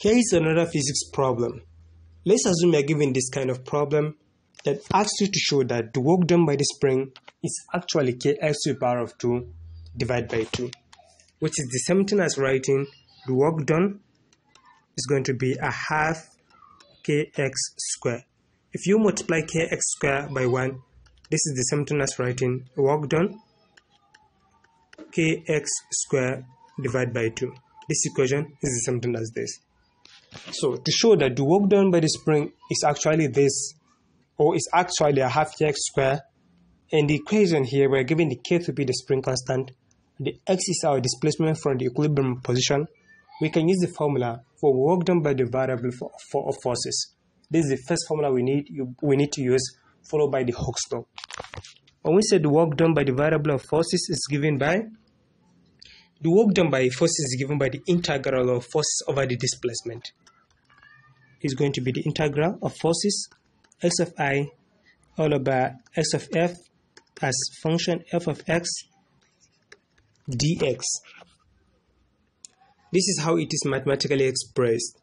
Here is another physics problem. Let's assume you are given this kind of problem that asks you to show that the work done by the spring is actually kx to the power of 2 divided by 2, which is the same thing as writing the work done is going to be a half kx square. If you multiply kx square by 1, this is the same thing as writing work done kx square divided by 2. This equation is the same thing as this. So to show that the work done by the spring is actually this, or is actually a half x square, in the equation here we're given the k to be the spring constant, the x is our displacement from the equilibrium position, we can use the formula for work done by the variable for, for forces. This is the first formula we need you, we need to use, followed by the Hooke's law. When we say the work done by the variable of forces is given by the work done by force is given by the integral of forces over the displacement. Is going to be the integral of forces x of i all over x of f as function f of x dx. This is how it is mathematically expressed.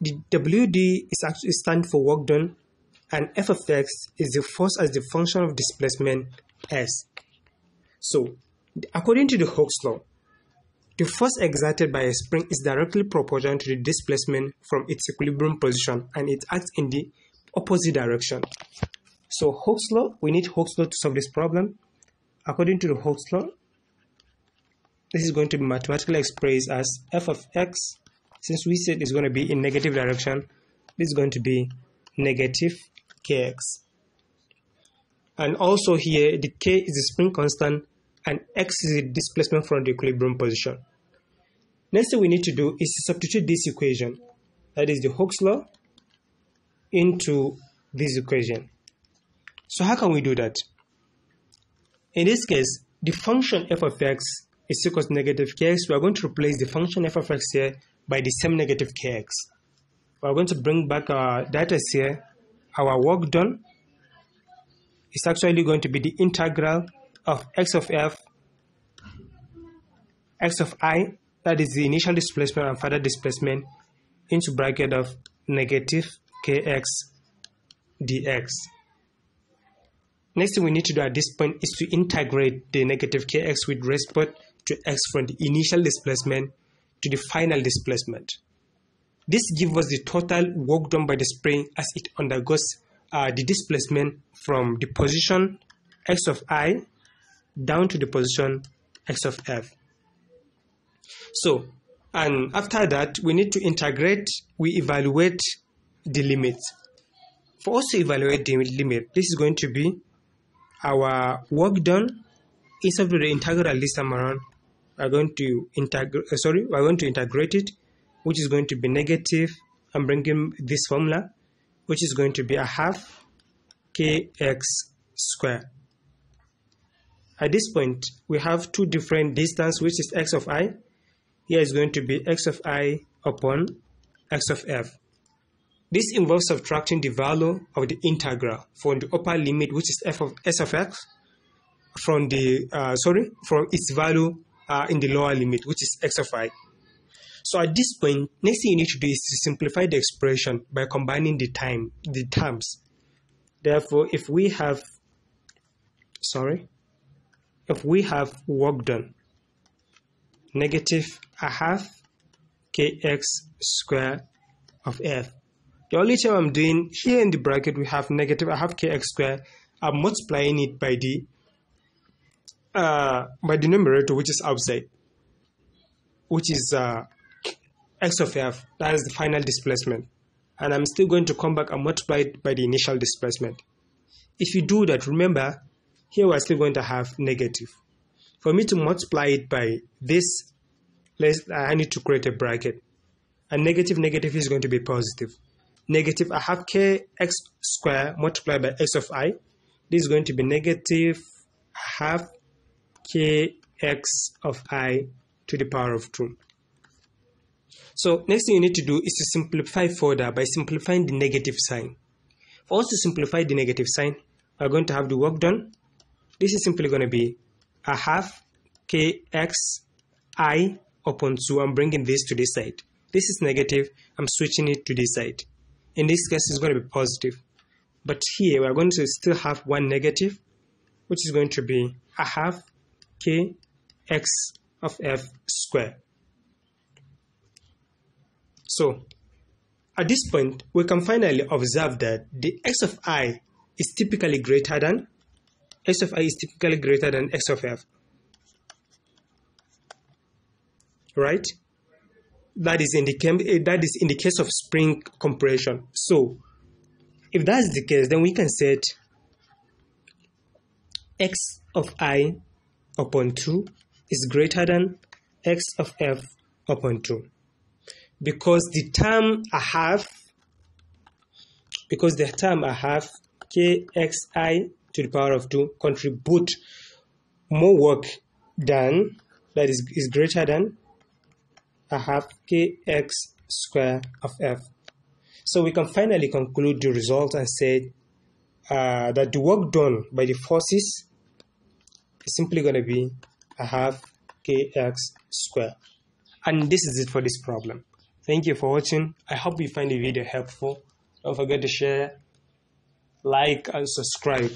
The WD is actually stand for work done and f of x is the force as the function of displacement s. So According to the Hooke's law, the force exerted by a spring is directly proportional to the displacement from its equilibrium position and it acts in the opposite direction. So Hooke's law, we need Hooke's law to solve this problem. According to the Hooke's law, this is going to be mathematically expressed as f of x. Since we said it's going to be in negative direction, this is going to be negative kx. And also here, the k is the spring constant and x is the displacement from the equilibrium position. Next thing we need to do is substitute this equation, that is the Hooke's law, into this equation. So how can we do that? In this case, the function f of x is equal to negative kx. We are going to replace the function f of x here by the same negative kx. We are going to bring back our data here. Our work done is actually going to be the integral of x of f, x of i, that is the initial displacement and further displacement, into bracket of negative kx dx. Next thing we need to do at this point is to integrate the negative kx with respect to x from the initial displacement to the final displacement. This gives us the total work done by the spring as it undergoes uh, the displacement from the position x of i down to the position x of f. So, and after that, we need to integrate, we evaluate the limit. For us to evaluate the limit, this is going to be our work done instead of the integral this time around. We're going to integrate, uh, sorry, we're going to integrate it, which is going to be negative. I'm bringing this formula, which is going to be a half kx square at this point, we have two different distance, which is x of i. Here is going to be x of i upon x of f. This involves subtracting the value of the integral from the upper limit, which is f of s of x, from the uh, sorry from its value uh, in the lower limit, which is x of i. So at this point, next thing you need to do is to simplify the expression by combining the time the terms. Therefore, if we have sorry if we have work done negative a half kx square of f. The only thing I'm doing here in the bracket we have negative a half kx square. I'm multiplying it by the uh, by the numerator which is outside which is uh, x of f. That is the final displacement. And I'm still going to come back and multiply it by the initial displacement. If you do that remember here we're still going to have negative. For me to multiply it by this, I need to create a bracket. A negative negative is going to be positive. Negative, I have k x square multiplied by x of i. This is going to be negative half k x of i to the power of 2. So next thing you need to do is to simplify further by simplifying the negative sign. For us to simplify the negative sign, we're going to have the work done this is simply going to be a half kx i upon 2. I'm bringing this to this side. this is negative, I'm switching it to this side. In this case, it's going to be positive. But here, we're going to still have one negative, which is going to be a half kx of f squared. So, at this point, we can finally observe that the x of i is typically greater than x of i is typically greater than x of f. Right? That is in the eh, that is in the case of spring compression. So, if that's the case, then we can set x of i upon 2 is greater than x of f upon 2 because the term I have because the term I have kxi to the power of 2 contribute more work than that is, is greater than a half kx square of f. So we can finally conclude the result and say uh, that the work done by the forces is simply going to be a half kx square. And this is it for this problem. Thank you for watching. I hope you find the video helpful. Don't forget to share, like, and subscribe.